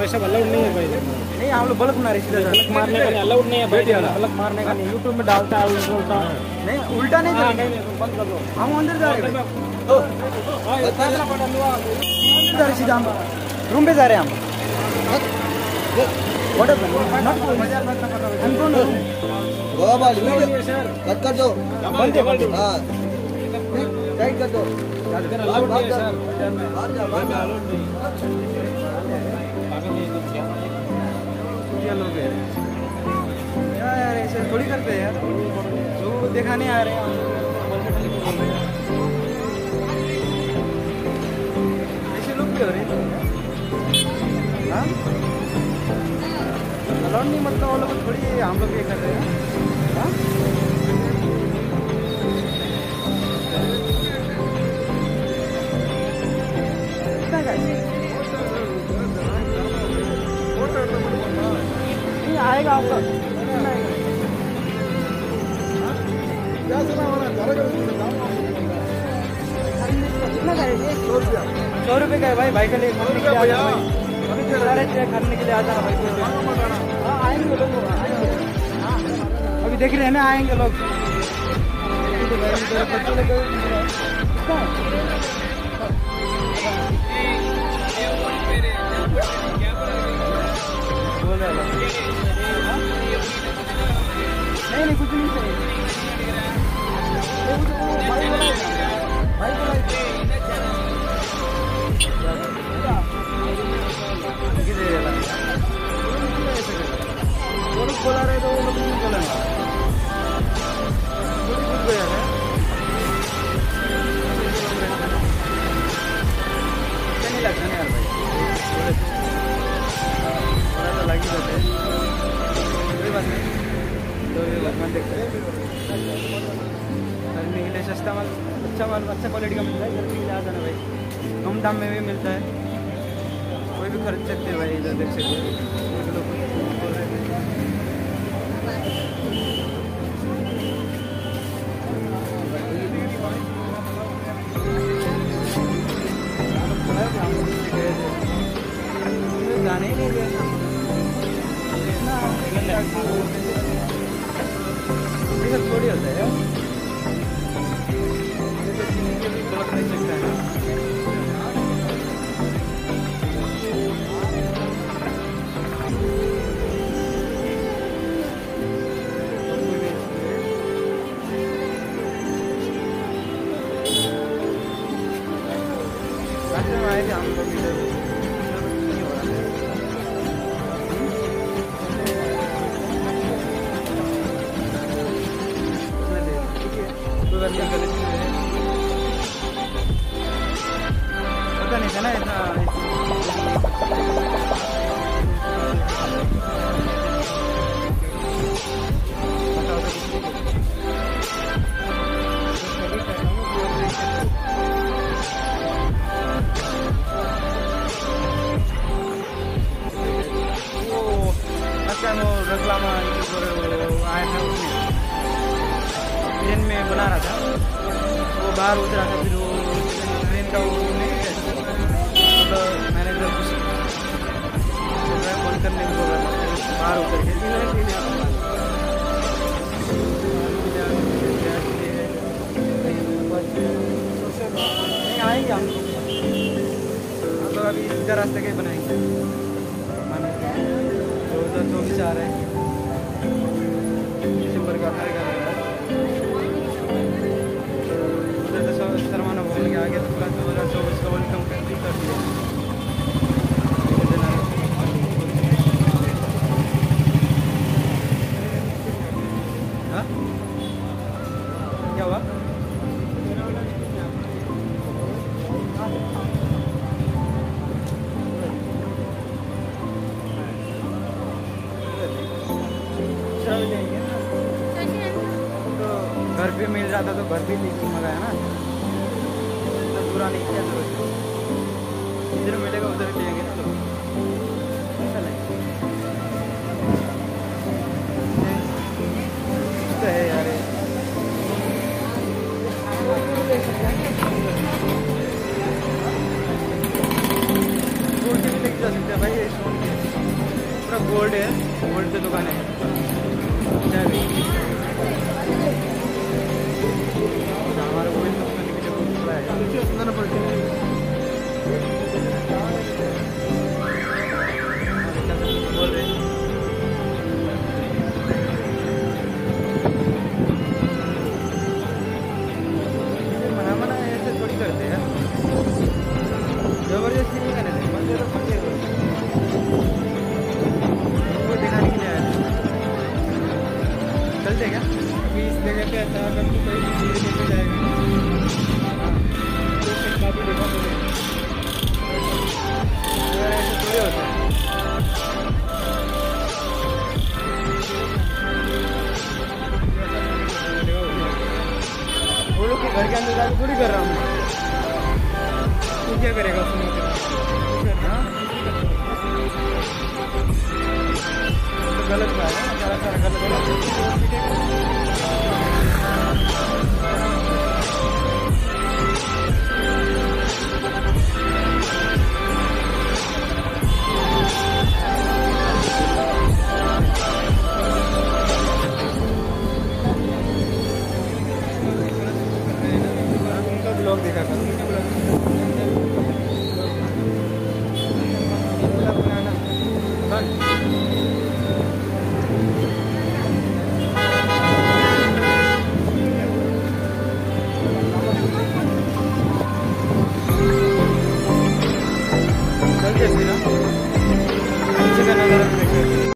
भाई साहब अलाउड नहीं है भाई। नहीं हम लोग बल्क बना रहे बलक मारने का नहीं अलाउड नहीं है भाई। बलक मारने का नहीं। यूट्यूब में डालता है उल्टा उल्टा नहीं उल्टा नहीं हाँ, चलेगा दो। हम अंदर जा रहे हैं हाँ, सीधा हम। रूम पे जा रहे हैं हम। What happened? Not I'm going to- Allowed नहीं है सर कट कर दो। बंद है है। हाँ। टाइट कर दो। है बाहर जा बाहर जा ये लोग हैं। यार यार, ऐसे थोड़ी करते हैं यार। जो दिखाने आ रहे हैं ऐसे लोग भी हो रहे हाँ। अलाउड नहीं मतलब वो लोग थोड़ी हम लोग ये कर रहे हैं। हाँ? आएगा आपका। कितना का है सौ रुपये का है भाई भाई के लिए खाने के लिए आ चीज़ खाने के लिए आ जाना भाई हाँ आएँगे लोग अभी देख रहे हैं ना, आएँगे लोग। तो देखते हैं। सस्ता माल अच्छा माल अच्छा क्वालिटी का मिलता है जाना भाई। कम दाम में भी मिलता है। कोई भी खरीद सकते भाई, इधर देख सकते हैं। ही। नहीं देना ये सब थोड़ी होता है यार जैसे किसी के भी गलत नहीं सकता है ना रास्ते में आए थे नहीं था ना इतना आया था उसमें ट्रेन में बना रहा था वो बाहर उतरा था फिर वो ट्रेन का वो आएँगे। हम हम लोग अभी रास्ते के ही बनाएँगे जो उधर जो भी आ रहे हैं था तो घर भी घूम मंगाया ना। तो पूरा नहीं किया तो इधर मिलेगा, उधर लेंगे ना लोग क्या करेगा उसमें गलत बात है सारा गलत गलत।